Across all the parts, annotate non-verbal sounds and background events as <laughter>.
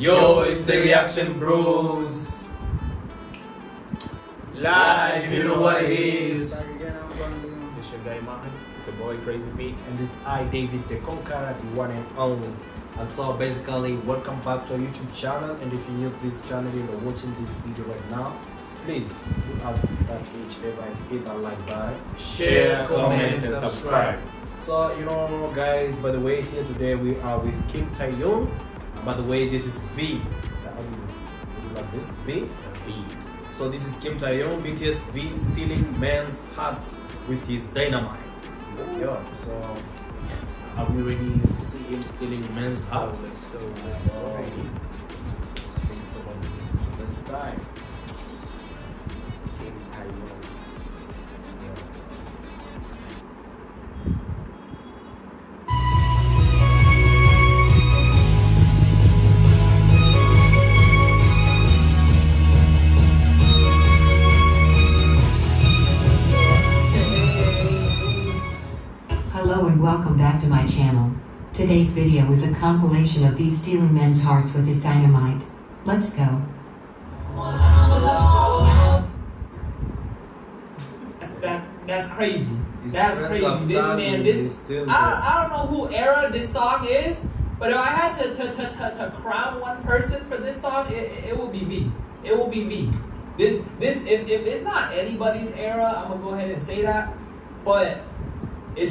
Yo, it's the reaction bros. Live, you know what it is. Back again, everybody. It's your guy Martin. It's your boy Crazy Pete, and it's I, David the Conqueror, the one and only. And so basically, welcome back to our YouTube channel. And if you're new to this channel, you're watching this video right now, please do us that huge favor and hit that like button, Share, comment, and subscribe. So you know, guys. By the way, here today we are with Kim Taehyung. By the way, this is V. How do you- how do you like this V? V. So this is Kim Taehyung, BTS V, stealing men's hearts with his dynamite. Yeah. So are we ready to see him stealing men's hearts? Oh, let's go. Let's go. I think probably this is the best time. Kim Taehyung. Video is a compilation of these stealing men's hearts with his dynamite. Let's go. That's, that, that's crazy. His That's crazy. This man, this still I, there. I don't know who era this song is, but if I had to to, to, to, to crown one person for this song, it, it will be me. It will be me. This this if, if it's not anybody's era, I'm gonna go ahead and say that. But it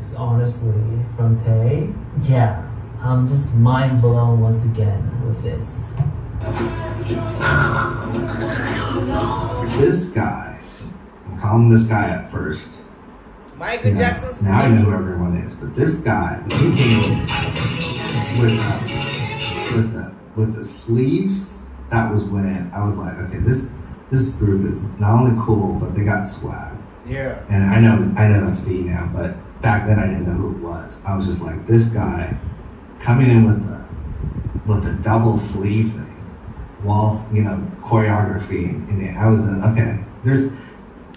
mix, honestly, from Tay. Yeah, I'm just mind blown once again with this. This guy, I'm calling this guy at first. Michael You know, Jackson's now I know who everyone is, but this guy, he came with uh, with the with the sleeves, that was when I was like, okay, this this group is not only cool, but they got swag. Yeah. And I know I know that's V now, but back then I didn't know who it was. I was just like, this guy coming in with the with the double sleeve thing, while you know choreography, and I was like, okay. There's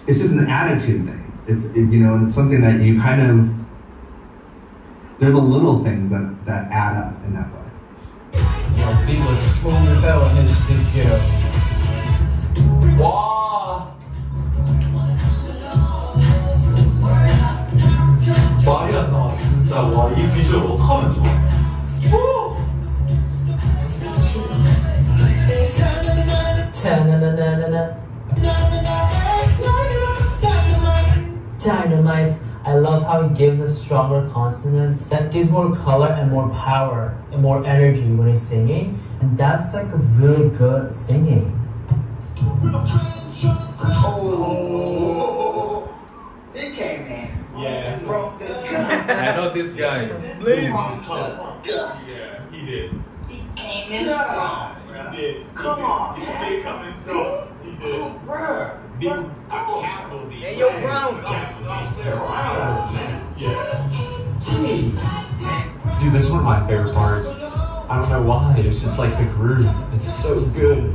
it's just an attitude thing. It's it, you know, it's something that you kind of they're the little things that that add up in that way. Yo, he looks smooth as hell in his, his up. 말이 안 나와, 진짜. 와, 이 비주얼 어떡하면 좋아. 오! Ta-na-na-na-na-na. Dynamite. I love how he gives a stronger consonant that gives more color and more power and more energy when he's singing. And that's like a really good singing. He I know this guy. Please. Yeah, he did. He came in strong. He did. Come on, He did come in strong. He did. Oh, bruh. Big, Let's a go. capital Hey, yo, Brown. A capital Yeah. Dude, this is one of my favorite parts. I don't know why. It's just like the groove. It's so good.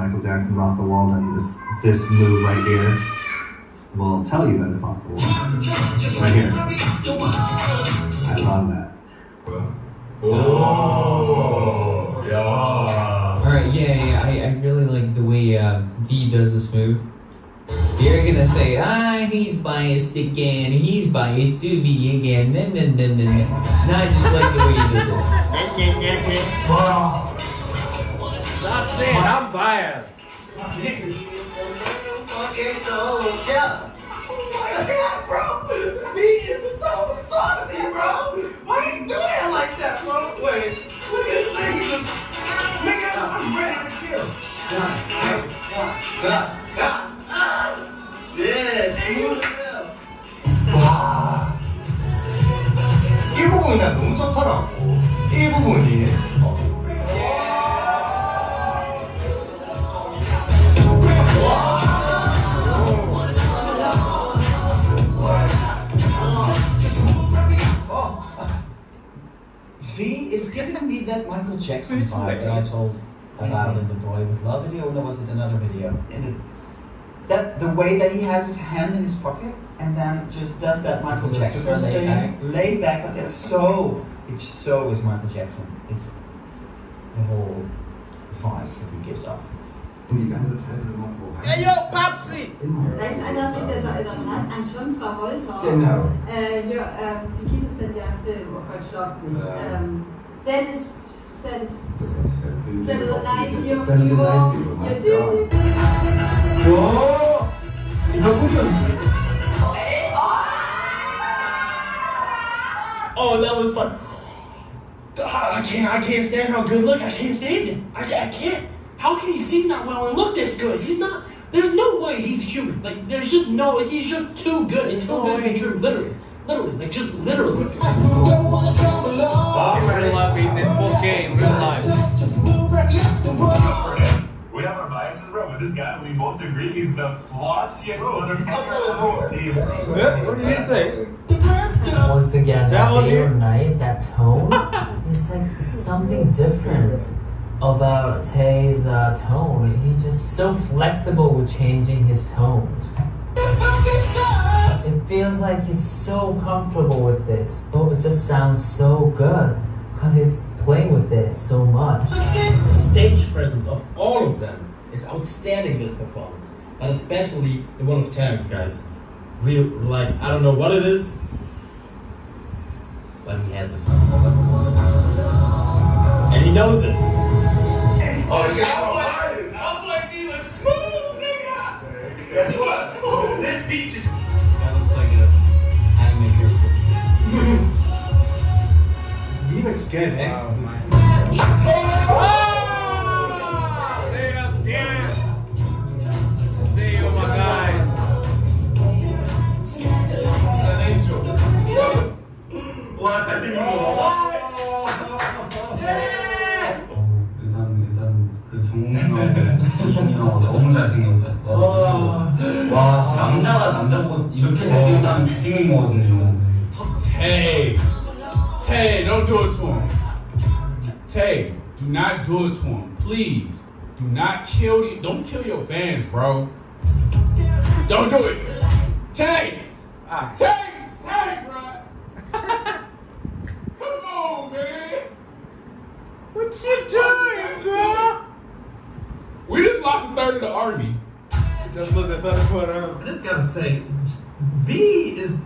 Michael Jackson's off the wall, then this this move right here will tell you that it's off the wall. <laughs> Right here. I love that. Oh, yeah. Alright, yeah, yeah, I, I really like the way uh, V does this move. You're gonna say, ah, he's biased again, he's biased to V again, then, then, then, then. No, I just like the way he does it. <laughs> That's it. I'm biased. Okay, so yeah. Oh god, bro. V is so saucy, bro. Why you doing it like that, bro? Wait, look at this thing. Just, nigga, I'm ready to kill. 자, 가. 아. 예, smooth as hell. 와. 이 부분이 난 너무 좋더라고. 이 부분이. V is giving me that Michael Jackson It's vibe that I told about in the Boy with Luv video, or was it another video? And it, that the way that he has his hand in his pocket and then just does that Michael Looks Jackson super laid thing, back. laid back, but it's so, it's so is Michael Jackson. It's the whole vibe that he gives off. Ey, yo, Papsi! Da ist einer mit der so überrannt an John Travolta. Genau. Äh, hier, ähm, wie hieß es denn der Film? Oh Gott, stopp nicht. Ja. Ähm, Sadness, Sadness. sense, Night, hier, Saturday Night, hier, hier. Oh! Na gut, Oh, that was fun. Ah, I can't, I can't stand how good look. I can't stand it. I, I can't. How can he sing that well and look this good? He's not. There's no way he's human. Like there's just no. He's just too good. It's too No good to way be true. Literally, literally, like just literally. In real life, it's in 4K in real life. We have our biases, bro, but this guy, we both agree, he's the flossiest motherfucker on the team. What what did he say? Once again, that day or night, that tone, it's like something different about Tay's uh, tone. He's just so flexible with changing his tones. It feels like he's so comfortable with this. Oh, it just sounds so good because he's playing with it so much. The stage presence of all of them is outstanding this performance, but especially the one of Terrence, guys. We like, I don't know what it is, but he has it. And he knows it. Oh, shit. I'm like, he looks smooth, nigga. Guess what? This beat just. That looks like a anime character. He looks good, eh? Say please. Do not kill you. Don't kill your fans, bro. Don't do it. Tay, Ah, Tay, Tay, bro. <laughs> Come on, man. what you doing, bro? We just lost a third of the army. Just look at that corner. I just gotta say, V is.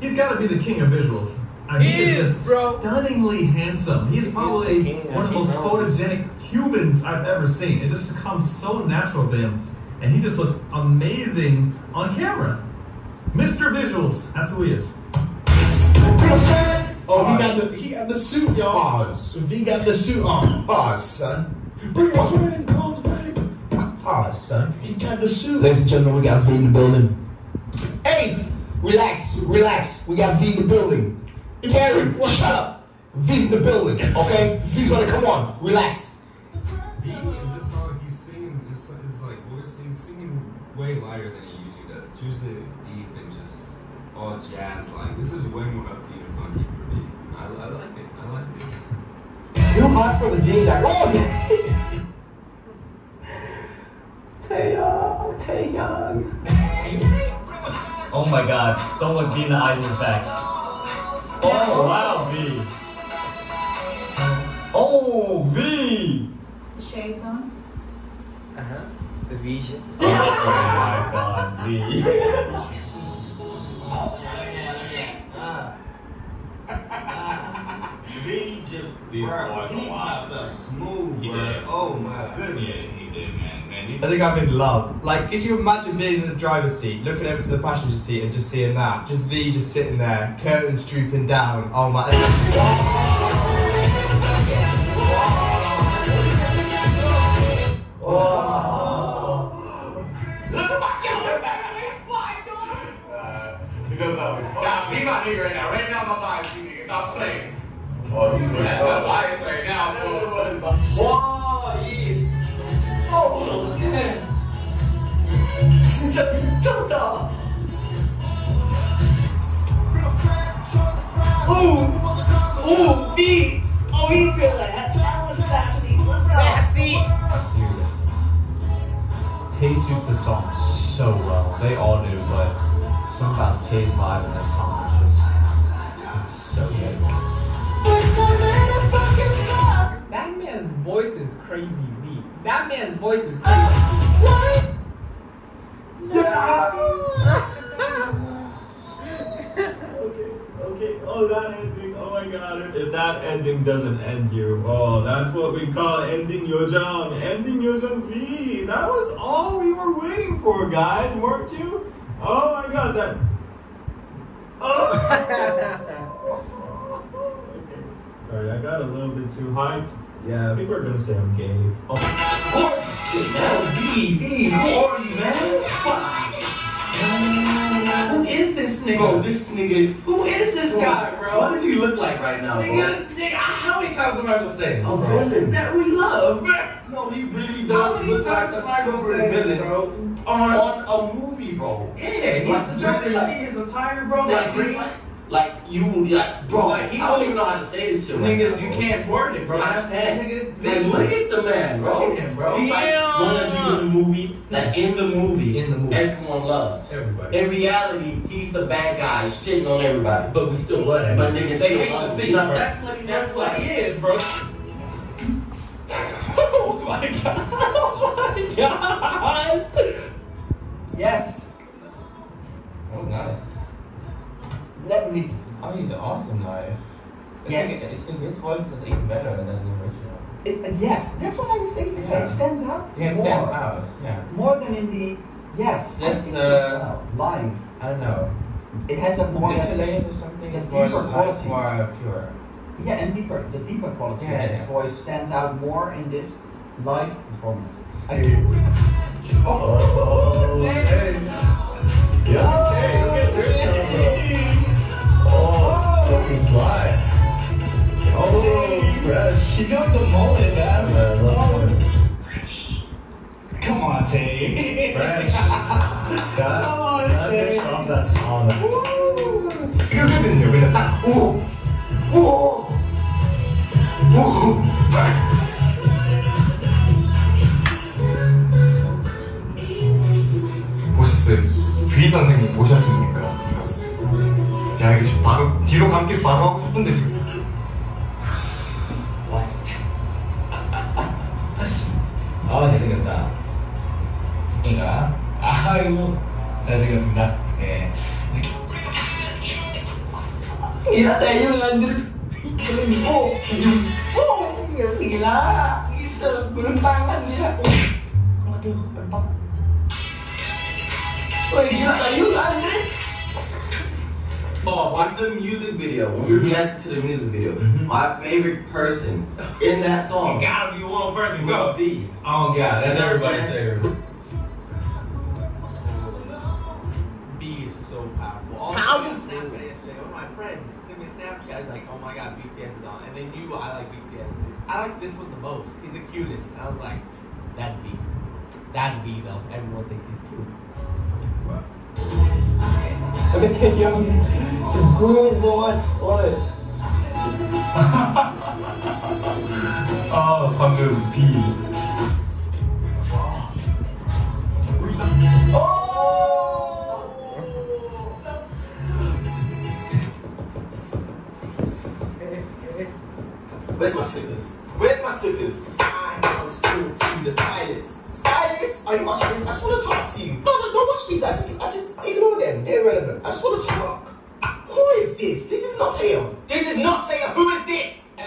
He's gotta be the king of visuals. I mean, He he's is, just bro. stunningly handsome. He's He is probably the king, one of the most he it. photogenic humans I've ever seen. It just comes so natural to him, and he just looks amazing on camera. Mr. Visuals, that's who he is. Oh, he got the he got the suit, y'all. Pause. V got the suit on. Pause, son. Bring my friend on, baby. Pause, son. He got the suit. Ladies and gentlemen, we got V in the building. Hey, relax, relax. We got V in the building. Karen, shut up. V's in the building, okay? V's gonna come on. Relax. V in this song, he's singing his, his like voice. He's singing way lighter than he usually does. It's usually deep and just all jazz like. This is way more upbeat and funky for me. I like it. I like it. Too hot for the jeans. I oh, Taehyung, Taehyung. Oh my god, don't look V in the eyes is back. Oh wow, V. Oh V. Shades on. Uh huh. The visions. Oh my god, V. V just These bro, boys he popped up smooth, bro. Oh my goodness thing. I think I'm in love. Like, could you imagine being in the driver's seat, looking over to the passenger seat and just seeing that? Just me, just sitting there, curtains drooping down. Oh my. Oh. Look at my nigga right now. Right now, my body's you nigga. Stop playing. Oh, that's my bias 是这宇宙的。Ooh, ooh, B. Oh, he's good like that. That was sassy. Let's Tay suits this song so well. They all do, but something about Tay's vibe in this song is just so good. That man's voice is crazy, B. That man's voice is crazy. <laughs> Okay, okay. oh that ending, oh my god, if, that ending doesn't end you, oh, that's what we call ending Yojong, ending Yojong V, that was all we were waiting for, guys, weren't you? Oh my god, that, oh! <laughs> okay, sorry, I got a little bit too hyped, yeah, people are gonna say I'm gay. Oh, Shit, man. V, you, man? Fuck. Who is this nigga? Bro, this nigga. Who is this guy, bro? What does he look like right now, bro? Nigga, how many times am I gonna say this, A bro? villain. That we love, bro. No, he really does look like a super villain, bro? On, On- a movie, bro. Yeah, he's Like, the Joker. See his attire, bro? Like, Like. Like, you, like, bro. Like, he I don't even know how to say this shit. right Nigga, now, you can't word it, bro. I That's can't. nigga. Like, look at the man, bro. Look at him, bro. He's like one of you in the movie, like in the movie, In the movie. everyone loves. Everybody. In reality, he's the bad guy, shitting on everybody. But we still love him. But nigga. niggas they still hate to see bro. that's what he- That's what- he is, bro. <laughs> oh my god. Oh my god. Yes. Oh, nice. Let me. Oh, he's awesome live. I Yes. think, I think his voice is even better than the original. It, uh, yes, that's what I was thinking. Yeah. It stands out. Yeah, it more. stands out. Yeah. More than in the. Yes. I Just, uh, live. I don't know. It has a more. Manipulated or something. a It's more, deeper quality. more pure. Yeah, and deeper. The deeper quality Yeah, of his yeah. voice stands out more in this live performance. I <laughs> Oh, hey. Yeah, hey, look She's got the mullet, man. Fresh. Come on, Tay. Fresh. That, that bitch off that song. 이거 그는요, 그냥 딱, 오, 오, 오. 보셨어요? 뷔 선생님 보셨습니까? 야 이거 지금 바로 뒤로 감기 바로 하고 싶은데 지금 gila. Gitu, gurun tangan dia. Waduh, pentok. Wah, gila Taehyung anjir. Oh, on the music video, when we mm-hmm. reacted to the music video, mm-hmm. my favorite person in that song. You gotta be one person, go. was B. Oh god, that's You know everybody's saying? favorite. B is so powerful. Also, How I got is- Snapchat yesterday. One of my friends sent me a Snapchat. He's like, "Oh my god, BTS is on," and they knew I like BTS. I like this one the most. He's the cutest. I was like, that's B, That's B though. Everyone thinks he's cute. What? Look at that young. His groove so much. What? <laughs> Oh, Love it. oh, ความเร็วผี Where's my slippers? Where's my slippers? I was told to the stylist. Stylist, are you watching this? I just want to talk to you. No, no, don't watch these. I just, I just ignore them. They're irrelevant. I just want to talk. Who is this? This is not Taehyung. This is not Taehyung. Who is this? Uh,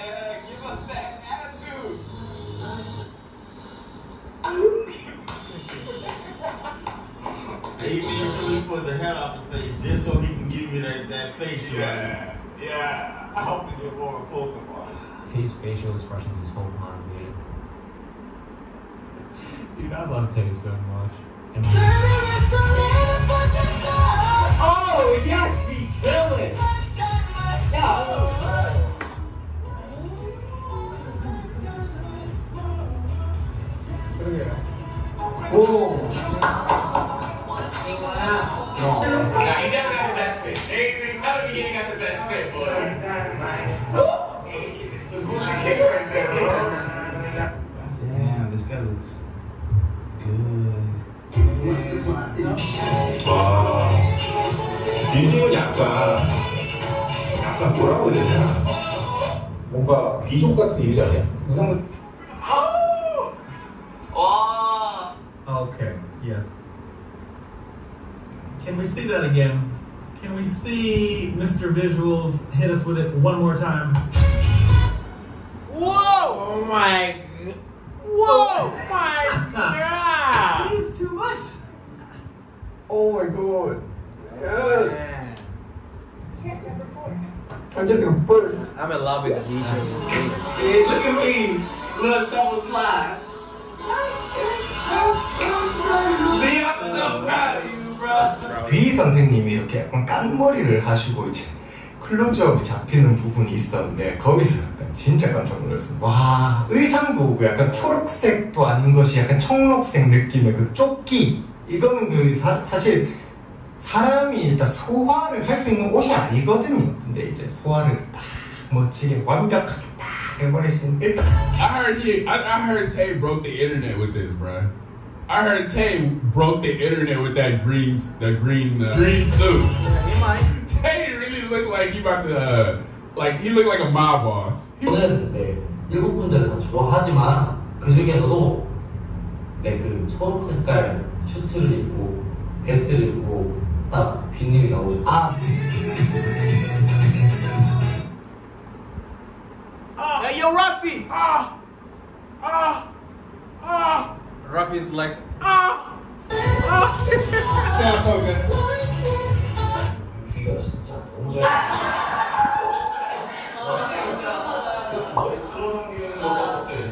give us that attitude. He usually put the hair off the face just so he can give you that, that face. Yeah, yeah. I hope to get more closer Tate's facial expressions this whole time, dude. Dude, I love Tate so much. And oh, yes, he killed it! Yeah. Oh. Damn, this guy looks good. 와. 빈님은 약간, 약간 뭐라고 해야 되냐. 뭔가 귀족 같은 이미지 아니야? 의상 와. Okay, yes. Can we see that again? Can we see Mr. Visuals hit us with it one more time? Whoa! Oh my. Whoa! my god! He's too much. Oh my god. Yes. I'm just gonna burst. I'm in love with the details. Hey, look at me. Little shovel slide. Lee, I'm so proud of you, bro. V 선생님이 이렇게 약간 깐 머리를 하시고 이제 클로즈업이 잡히는 부분이 있었는데 거기서 약간 진짜 깜짝 놀랐어요. 와 의상도 약간 초록색도 아닌 것이 약간 청록색 느낌의 그 조끼 이거는 그 사, 사실 사람이 일단 소화를 할 수 있는 옷이 아니거든요. 근데 이제 소화를 딱 멋지게 완벽하게 딱 해버리신 일단 I heard he. I, I heard Tay broke the internet with this, bruh. I heard Tay broke the internet with that green, that green, uh, green suit. Tay really looked like he about to, uh, like he looked like a mob boss. 저는 네, 일곱 분들을 다 좋아하지만 그 중에서도 네, 그 초록 색깔 슈트를 입고 베스트를 입고 딱 빈님이 나오죠. 아, Hey, yo, Rafi! Ah! Ah! Ah! Rafi's like, ah! Ah! Sounds so good.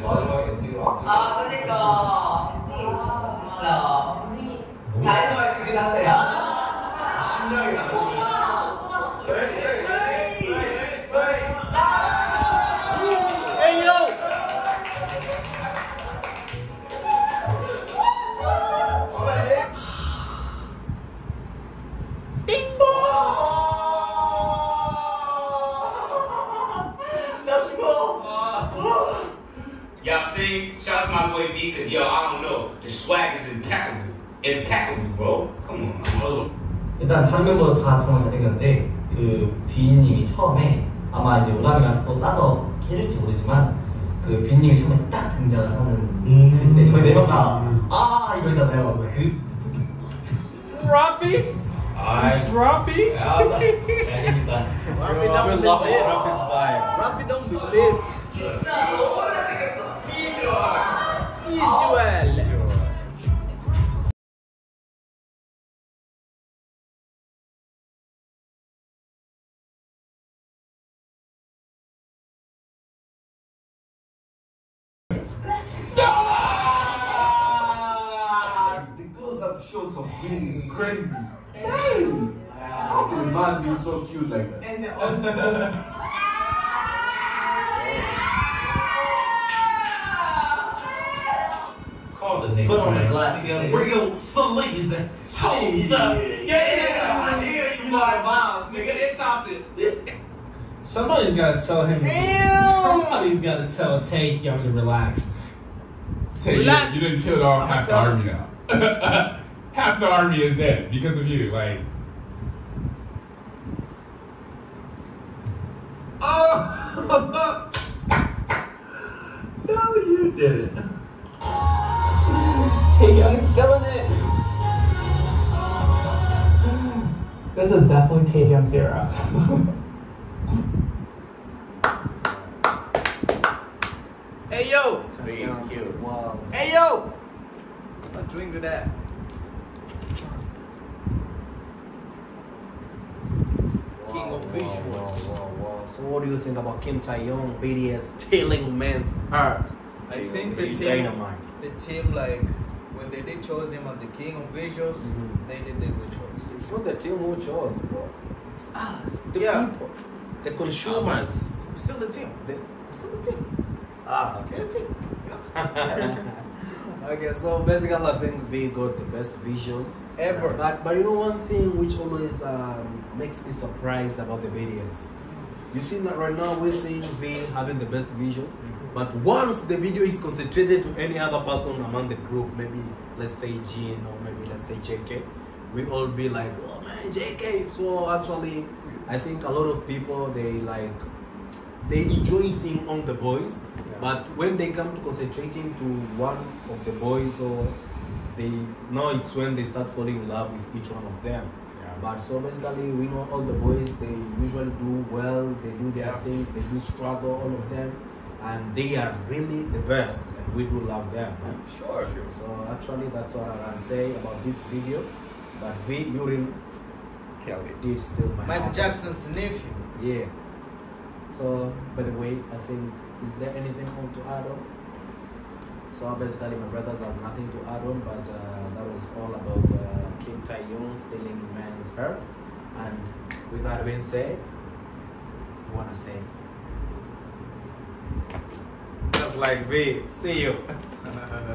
마지막 엔딩으로 아 그니까 진짜. 일단 다른 멤버들 다 정말 잘생겼는데 그 비님이 처음에 아마 이제 우람이가 또 따서 해줄지 모르지만 그 비님이 처음에 딱 등장을 하는 그때 저희 네명 다아 이거잖아요. 그 Rafi? Nice. Rafi? 야, 나 잘생겼다. Rafi don't love it. Rafi's. Rafi don't believe. 진짜 너무 잘생겼어. Of crazy. Damn! How can a man be so cute like that? And the <laughs> Call the nigga. Put on the man. glasses. Yeah, Real sleaze. Shit. Yeah, yeah, yeah. You know the vibes, nigga. They topped it. Somebody's gotta tell him. Somebody's gotta tell Taehyung to relax. Tay, you, Relax. you didn't kill it off half the army now. <laughs> half the army is dead because of you. Like, Oh! <laughs> no, you didn't. Taehyung's killing it. This is definitely Taehyung's era. Hey, yo! Wow. Hey, yo! Don't drink to that. King of visuals. Wow, wow, wow. So what do you think about Kim Tae-young, BTS stealing man's heart? I think the team, dynamite. the team like when they did chose him as the king of visuals, they did the good choice. It's not the team who chose, bro. It's us, the Yeah. people, the consumers. We're still the team. The, still the team. Ah, okay. The team. <laughs> Okay, so basically, I think V got the best visuals Ever. But but you know one thing which always um, makes me surprised about the videos. You see that right now we're seeing V having the best visuals, but once the video is concentrated to any other person among the group, maybe let's say Jean or maybe let's say JK, we all be like, oh man, JK. So actually, I think a lot of people they like they enjoy seeing all the boys, but when they come to concentrating to one of the boys or they know it's when they start falling in love with each one of them. But so basically, we know all the boys. They usually do well. They do their things. They do struggle, all of them, and they are really the best. And we do love them. Sure. So actually, that's what I can say about this video. But we, you really did still my Michael heart. Jackson's nephew. Yeah. So, by the way, I think is there anything more to add on? So basically, my brothers have nothing to add on, but uh, that was all about uh, Kim Tae Young stealing man's heart. And with that being said, you wanna say? Just like me. See you. <laughs>